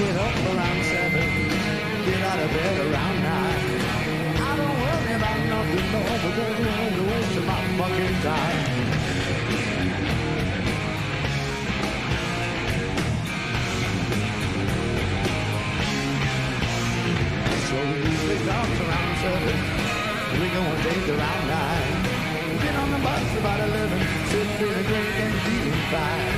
around seven. Get out of bed around nine. I don't worry about nothing more, but there's no way to waste my fucking time. So we usually talks around seven. We go on dates around nine. Get on the bus about eleven. Sit feeling great and feeling fine.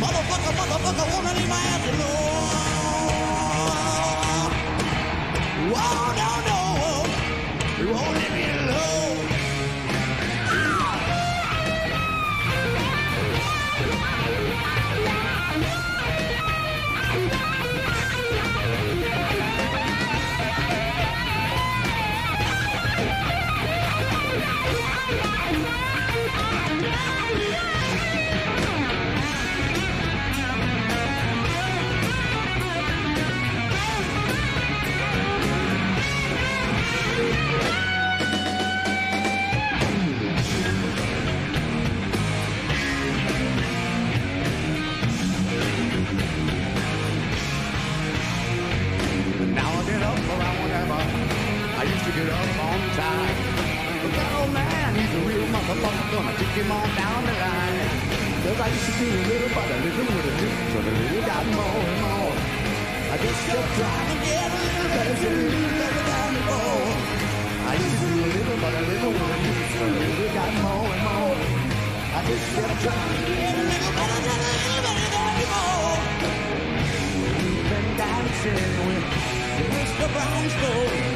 Motherfucker, motherfucker, wanna leave my ass alone. I get up on time. But that old man, he's a real motherfucker, gonna kick him on down the line. Cause I used to be a little, but a little with a little, so the little got more and more. I just kept trying to get a little better, so the little better than before. I used to be a little, but a little with a little, so the little got more and more. I just kept trying to get a little better, than a little better than before. We've been dancing with Mr. Brownstone. And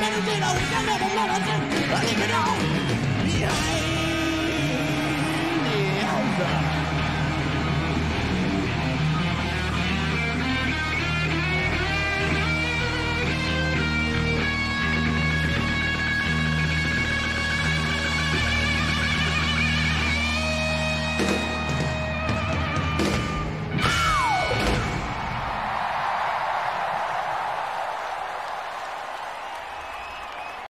didn't know meditate, I never meditate. I leave it all behind.